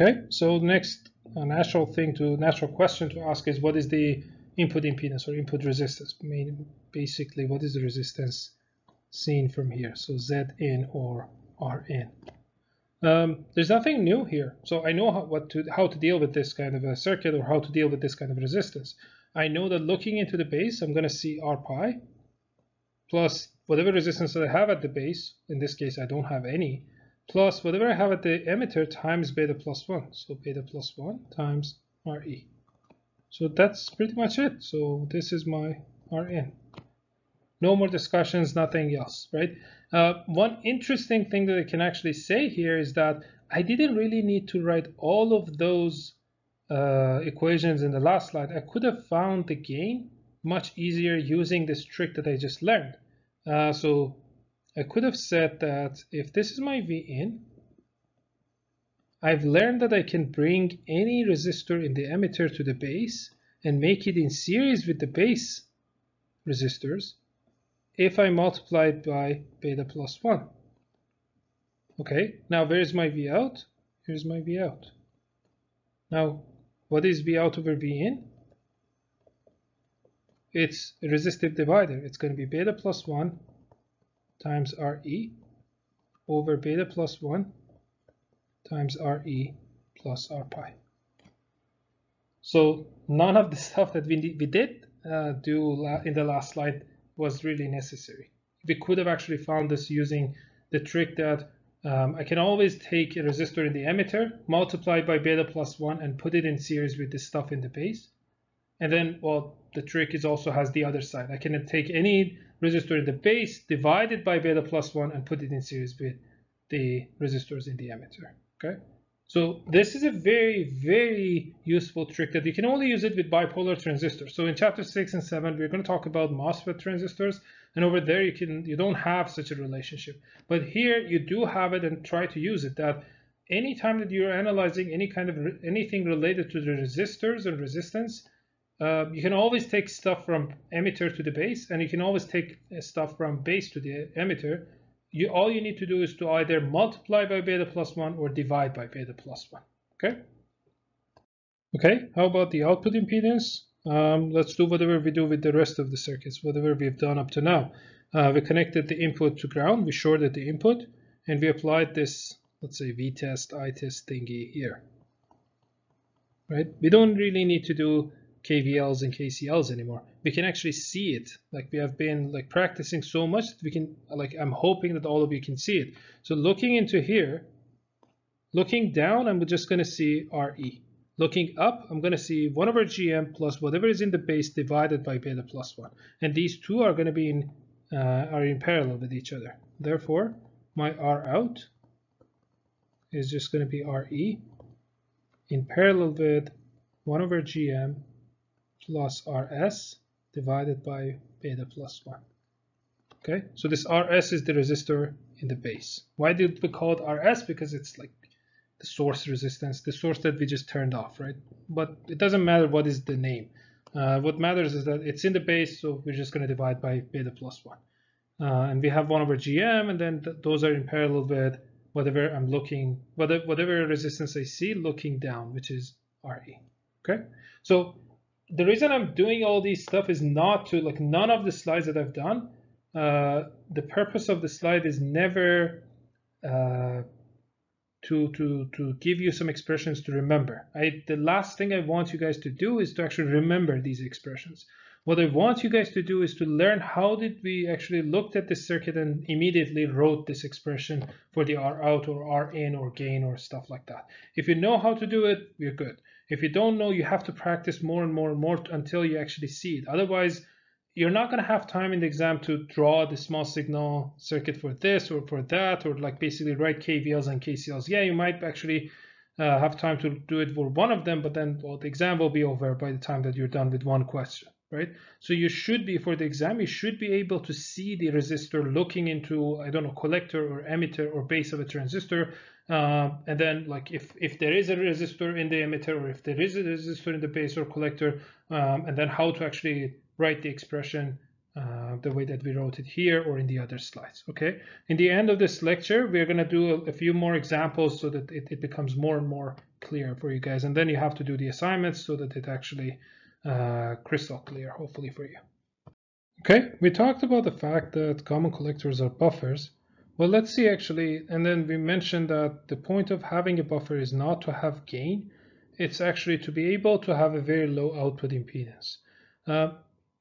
Okay, so next a natural thing to natural question to ask is what is the input impedance or input resistance? I mean, basically, what is the resistance seen from here? So Z in or R in. Um, there's nothing new here. So I know how, what to, how to deal with this kind of a circuit or how to deal with this kind of resistance. I know that looking into the base, I'm going to see R pi plus whatever resistance that I have at the base. In this case, I don't have any plus whatever I have at the emitter times beta plus 1. So beta plus 1 times Re. So that's pretty much it. So this is my R in. No more discussions, nothing else, right? Uh, one interesting thing that I can actually say here is that I didn't really need to write all of those uh, equations in the last slide. I could have found the gain much easier using this trick that I just learned. Uh, so I could have said that if this is my V in, I've learned that I can bring any resistor in the emitter to the base and make it in series with the base resistors if I multiply it by beta plus 1. Okay, now where's my V out? Here's my V out. Now, what is V out over V in? It's a resistive divider. It's going to be beta plus 1 times Re over beta plus 1 times Re plus R pi. So none of the stuff that we, we did uh, do in the last slide was really necessary. We could have actually found this using the trick that um, I can always take a resistor in the emitter, multiply by beta plus 1 and put it in series with the stuff in the base. And then, well, the trick is also has the other side. I can take any resistor in the base, divide it by beta plus 1 and put it in series with the resistors in the emitter. Okay, so this is a very, very useful trick that you can only use it with bipolar transistors. So in chapter 6 and 7, we're going to talk about MOSFET transistors. And over there, you can you don't have such a relationship. But here, you do have it and try to use it. That anytime that you're analyzing any kind of anything related to the resistors and resistance, uh, you can always take stuff from emitter to the base, and you can always take uh, stuff from base to the emitter. You, all you need to do is to either multiply by beta plus 1 or divide by beta plus 1. Okay? Okay, how about the output impedance? Um, let's do whatever we do with the rest of the circuits, whatever we've done up to now. Uh, we connected the input to ground, we shorted the input, and we applied this, let's say, V-test, I-test thingy here. Right? We don't really need to do KVLs and KCLs anymore. We can actually see it. Like we have been like practicing so much that we can like I'm hoping that all of you can see it. So looking into here, looking down, I'm just going to see RE. Looking up, I'm going to see 1 over GM plus whatever is in the base divided by beta plus 1. And these two are going to be in, uh, are in parallel with each other. Therefore, my R out is just going to be RE in parallel with 1 over GM plus Rs divided by beta plus 1. Okay, so this Rs is the resistor in the base. Why did we call it Rs? Because it's like the source resistance, the source that we just turned off, right? But it doesn't matter what is the name. Uh, what matters is that it's in the base, so we're just going to divide by beta plus 1. Uh, and we have 1 over gm, and then th those are in parallel with whatever I'm looking, whatever, whatever resistance I see looking down, which is Re. Okay, so the reason I'm doing all these stuff is not to like none of the slides that I've done. Uh, the purpose of the slide is never uh, to to to give you some expressions to remember. I the last thing I want you guys to do is to actually remember these expressions. What I want you guys to do is to learn how did we actually looked at this circuit and immediately wrote this expression for the R out or R in or gain or stuff like that. If you know how to do it, you're good. If you don't know, you have to practice more and more and more until you actually see it. Otherwise, you're not going to have time in the exam to draw the small signal circuit for this or for that, or like basically write KVLs and KCLs. Yeah, you might actually uh, have time to do it for one of them, but then well, the exam will be over by the time that you're done with one question, right? So you should be, for the exam, you should be able to see the resistor looking into, I don't know, collector or emitter or base of a transistor uh, and then like if, if there is a resistor in the emitter or if there is a resistor in the base or collector, um, and then how to actually write the expression uh, the way that we wrote it here or in the other slides. Okay. In the end of this lecture, we're going to do a, a, few more examples so that it, it, becomes more and more clear for you guys. And then you have to do the assignments so that it actually uh, crystal clear, hopefully for you. Okay, we talked about the fact that common collectors are buffers. Well, let's see actually, and then we mentioned that the point of having a buffer is not to have gain, it's actually to be able to have a very low output impedance. Uh,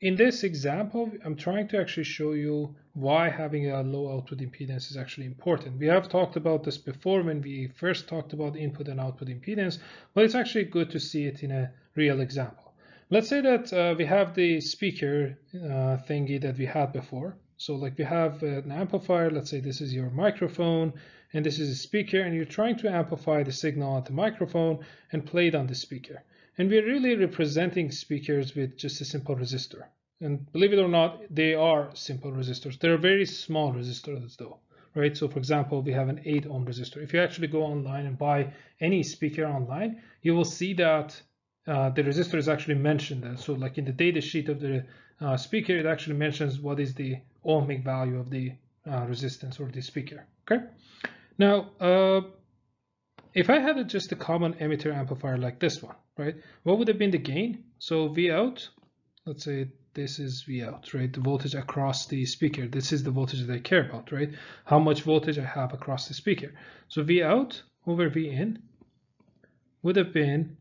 in this example, I'm trying to actually show you why having a low output impedance is actually important. We have talked about this before when we first talked about input and output impedance, but it's actually good to see it in a real example. Let's say that uh, we have the speaker uh, thingy that we had before. So like we have an amplifier, let's say this is your microphone, and this is a speaker, and you're trying to amplify the signal at the microphone and play it on the speaker. And we're really representing speakers with just a simple resistor. And believe it or not, they are simple resistors. They're very small resistors though, right? So for example, we have an 8 ohm resistor. If you actually go online and buy any speaker online, you will see that uh, the resistor is actually mentioned there. So like in the data sheet of the uh, speaker, it actually mentions what is the ohmic value of the uh, resistance or the speaker, okay? Now, uh, if I had just a common emitter amplifier like this one, right? What would have been the gain? So V out, let's say this is V out, right? The voltage across the speaker. This is the voltage that I care about, right? How much voltage I have across the speaker. So V out over V in would have been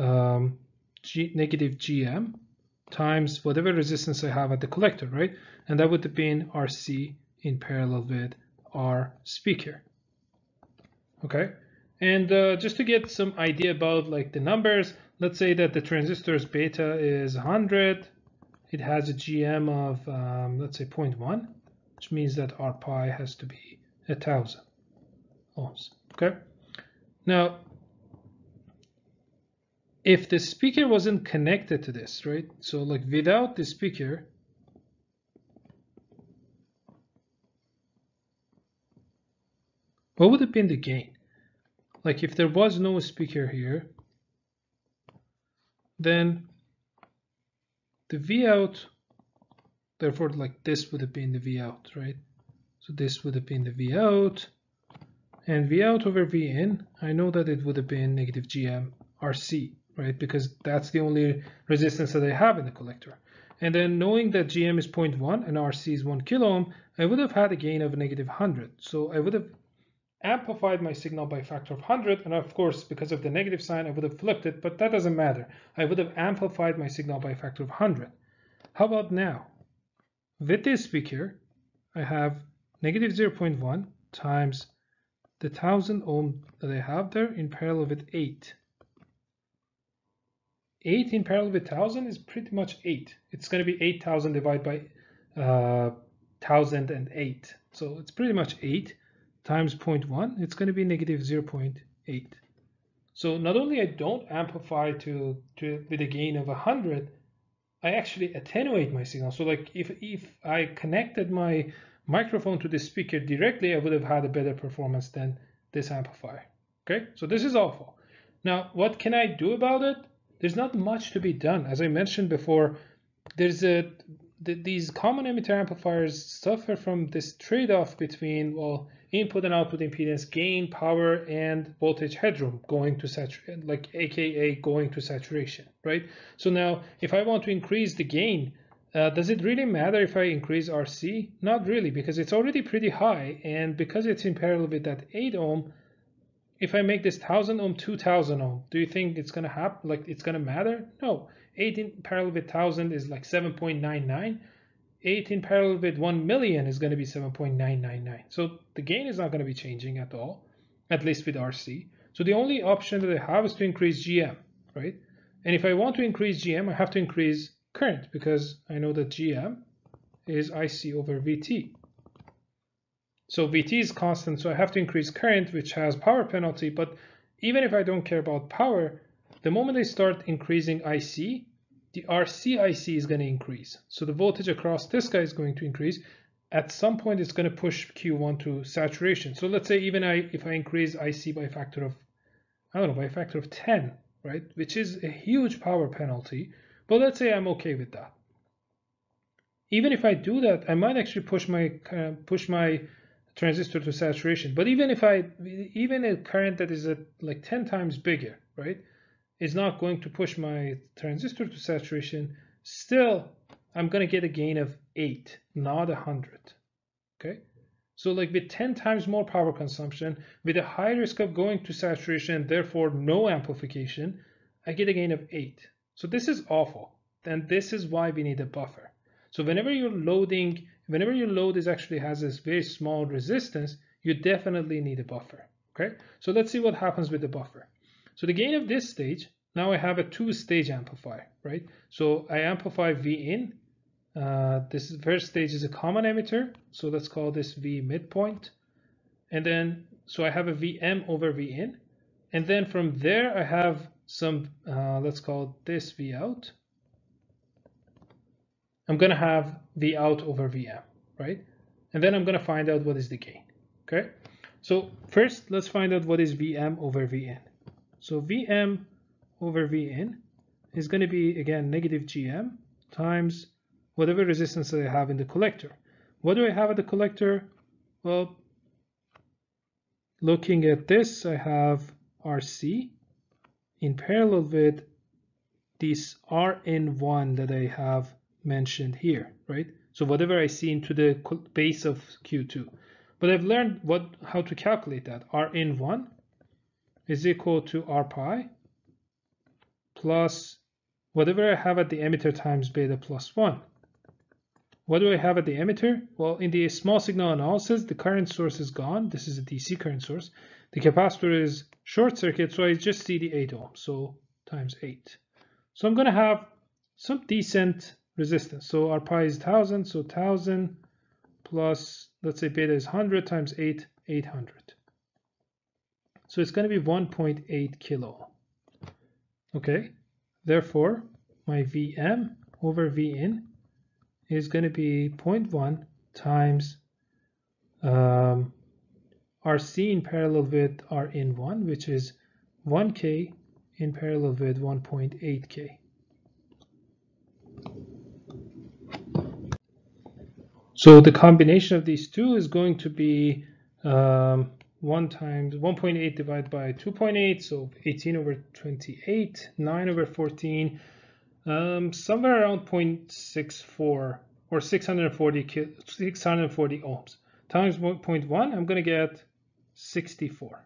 um, G, negative GM times whatever resistance I have at the collector, right? And that would have been RC in parallel with our speaker. Okay, and uh, just to get some idea about like the numbers, let's say that the transistor's beta is 100. It has a GM of, um, let's say 0.1, which means that R pi has to be a 1000 ohms. Okay. Now, if the speaker wasn't connected to this, right? So like without the speaker, what would have been the gain? like if there was no speaker here, then the V out, therefore like this would have been the V out, right? So this would have been the V out and V out over V in, I know that it would have been negative GM RC, right? Because that's the only resistance that I have in the collector. And then knowing that GM is 0.1 and RC is 1 kilo ohm, I would have had a gain of negative 100. So I would have amplified my signal by a factor of 100 and of course because of the negative sign I would have flipped it but that doesn't matter I would have amplified my signal by a factor of 100 how about now with this speaker I have negative 0.1 times the 1000 ohm that I have there in parallel with 8 8 in parallel with 1000 is pretty much 8 it's going to be 8000 divided by uh, 1008 so it's pretty much 8 times 0.1, it's going to be negative 0.8. So not only I don't amplify to, to with a gain of 100, I actually attenuate my signal. So like if, if I connected my microphone to the speaker directly, I would have had a better performance than this amplifier. Okay, so this is awful. Now, what can I do about it? There's not much to be done. As I mentioned before, there's a these common emitter amplifiers suffer from this trade-off between, well, input and output impedance, gain, power, and voltage headroom going to saturation, like AKA going to saturation, right? So now if I want to increase the gain, uh, does it really matter if I increase RC? Not really, because it's already pretty high. And because it's in parallel with that 8 ohm, if I make this 1000 ohm 2000 ohm, do you think it's going to happen? Like it's going to matter? No. 18 parallel with 1000 is like 7.99. 18 parallel with 1 million is going to be 7.999. So the gain is not going to be changing at all, at least with RC. So the only option that I have is to increase GM, right? And if I want to increase GM, I have to increase current because I know that GM is IC over VT. So VT is constant, so I have to increase current, which has power penalty. But even if I don't care about power, the moment I start increasing IC, the RCIC is going to increase. So the voltage across this guy is going to increase. At some point, it's going to push Q1 to saturation. So let's say even I, if I increase IC by a factor of, I don't know, by a factor of 10, right, which is a huge power penalty, but let's say I'm okay with that. even if I do that, I might actually push my uh, push my transistor to saturation. But even if I even a current that is at like 10 times bigger, right, is not going to push my transistor to saturation. Still, I'm going to get a gain of 8, not 100. Okay. So like with 10 times more power consumption, with a high risk of going to saturation, therefore no amplification, I get a gain of 8. So this is awful. Then this is why we need a buffer. So whenever you're loading, whenever your load is actually has this very small resistance, you definitely need a buffer. Okay, so let's see what happens with the buffer. So the gain of this stage, now I have a two-stage amplifier, right? So I amplify V in. Uh, this first stage is a common emitter, so let's call this V midpoint. And then, so I have a Vm over V in. And then from there, I have some, uh, let's call this V out. I'm going to have V out over Vm, right? And then I'm going to find out what is the gain, okay? So first, let's find out what is Vm over V in. So Vm over V in is going to be, again, negative Gm times whatever resistance that I have in the collector. What do I have at the collector? Well, looking at this, I have RC in parallel with this R in 1 that I have mentioned here, right? So whatever I see into the base of Q2. But I've learned what how to calculate that. R in 1 is equal to R pi plus whatever I have at the emitter times beta plus 1. What do I have at the emitter? Well, in the small signal analysis, the current source is gone. This is a DC current source. The capacitor is short circuit, so I just see the 8 ohms, so times 8. So I'm going to have some decent resistance. So R pi is 1000, so 1000 plus, let's say beta is 100 times 8, 800. So it's going to be 1.8 kilo. Okay, therefore my Vm over Vin is going to be 0.1 times um, RC in parallel with R in 1, which is 1K in parallel with 1.8K. So the combination of these two is going to be um, 1 times 1.8 divided by 2.8, so 18 over 28, 9 over 14, um, somewhere around 0.64 or 640, 640 ohms times 1.1, I'm going to get 64.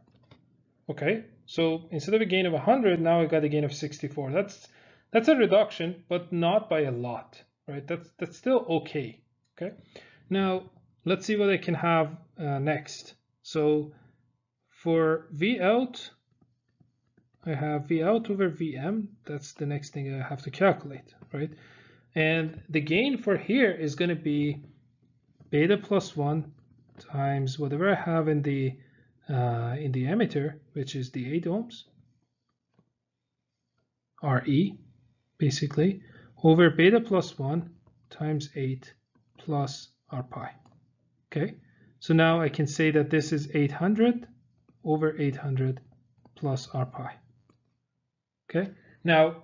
Okay, so instead of a gain of 100, now I got a gain of 64. That's that's a reduction, but not by a lot, right? That's that's still okay. Okay, now let's see what I can have uh, next. So for V out, I have V out over Vm. That's the next thing I have to calculate, right? And the gain for here is going to be beta plus 1 times whatever I have in the uh, in the emitter, which is the 8 ohms, Re, basically, over beta plus 1 times 8 plus R pi. Okay, so now I can say that this is 800 over 800 plus R pi. Okay, now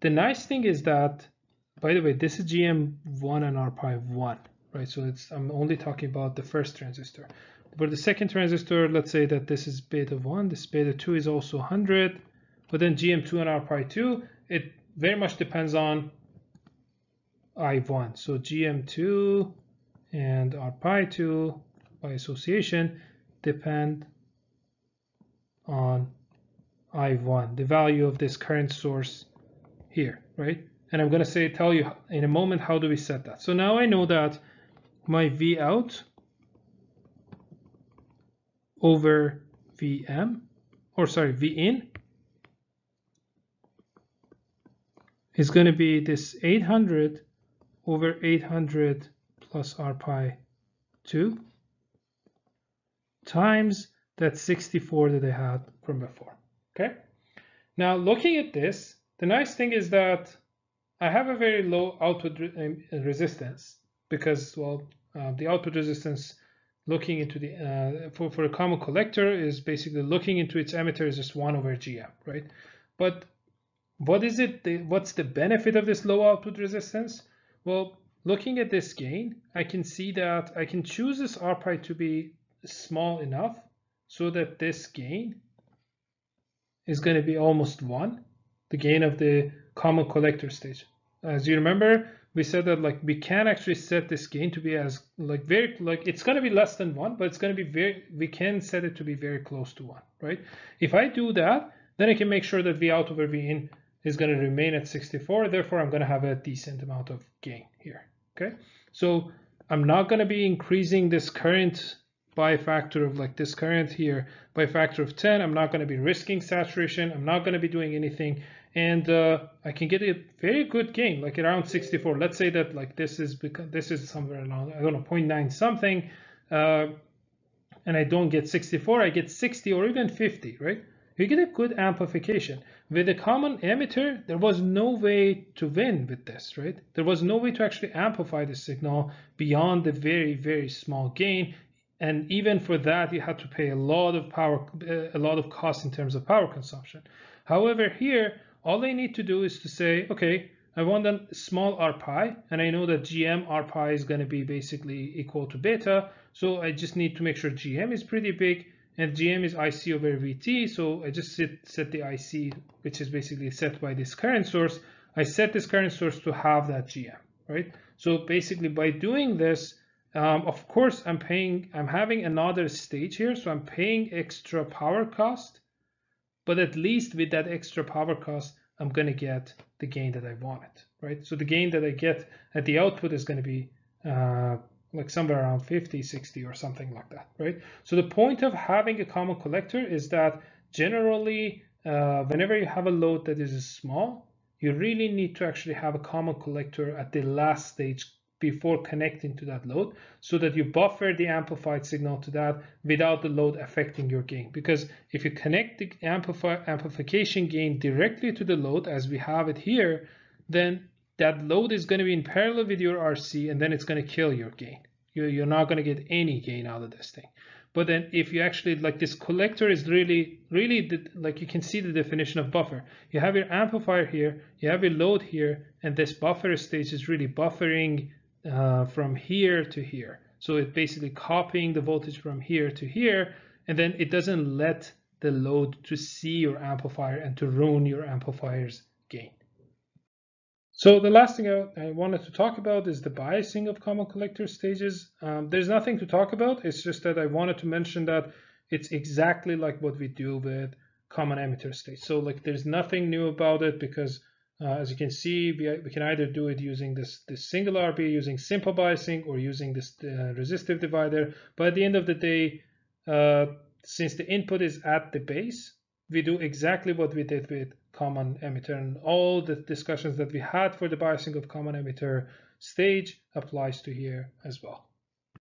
the nice thing is that, by the way, this is GM1 and R pi 1, right? So it's I'm only talking about the first transistor. For the second transistor, let's say that this is beta 1, this beta 2 is also 100, but then GM2 and R pi 2, it very much depends on I1. So GM2 and R pi 2 by association depend on I1, the value of this current source here, right? And I'm going to say tell you in a moment how do we set that. So now I know that my V out over Vm, or sorry, V in is going to be this 800 over 800 plus r pi 2 times that 64 that I had from before. Okay. Now looking at this, the nice thing is that I have a very low output re resistance because, well, uh, the output resistance looking into the uh, for, for a common collector is basically looking into its emitter is just 1 over gm right but what is it the, what's the benefit of this low output resistance well looking at this gain, I can see that I can choose this RPi to be small enough so that this gain is going to be almost one, the gain of the common collector stage. As you remember, we said that like we can actually set this gain to be as like very like it's going to be less than one, but it's going to be very we can set it to be very close to one, right? If I do that, then I can make sure that V out over V in is going to remain at 64. Therefore, I'm going to have a decent amount of gain here. Okay, so I'm not going to be increasing this current by a factor of like this current here by a factor of 10. I'm not going to be risking saturation. I'm not going to be doing anything. And uh, I can get a very good gain, like around 64. Let's say that like this is because this is somewhere around, I don't know, 0.9 something. Uh, and I don't get 64, I get 60 or even 50, right? You get a good amplification. With a common emitter, there was no way to win with this, right? There was no way to actually amplify the signal beyond the very, very small gain and even for that you had to pay a lot of power uh, a lot of cost in terms of power consumption however here all I need to do is to say okay I want a small r pi and I know that gm r pi is going to be basically equal to beta so I just need to make sure gm is pretty big and gm is ic over vt so I just set, set the ic which is basically set by this current source I set this current source to have that gm right so basically by doing this um, of course, I'm paying, I'm having another stage here, so I'm paying extra power cost, but at least with that extra power cost, I'm going to get the gain that I wanted, right? So the gain that I get at the output is going to be uh, like somewhere around 50, 60 or something like that, right? So the point of having a common collector is that generally, uh, whenever you have a load that is small, you really need to actually have a common collector at the last stage before connecting to that load so that you buffer the amplified signal to that without the load affecting your gain. Because if you connect the amplification gain directly to the load as we have it here, then that load is going to be in parallel with your RC and then it's going to kill your gain. You're not going to get any gain out of this thing. But then if you actually like this collector is really, really the, like you can see the definition of buffer. You have your amplifier here, you have your load here, and this buffer stage is really buffering uh, from here to here. So it's basically copying the voltage from here to here, and then it doesn't let the load to see your amplifier and to ruin your amplifier's gain. So the last thing I, I wanted to talk about is the biasing of common collector stages. Um, there's nothing to talk about. It's just that I wanted to mention that it's exactly like what we do with common emitter stage. So like there's nothing new about it because uh, as you can see, we, we can either do it using this, this single RB, using simple biasing, or using this uh, resistive divider. But at the end of the day, uh, since the input is at the base, we do exactly what we did with common emitter. And all the discussions that we had for the biasing of common emitter stage applies to here as well.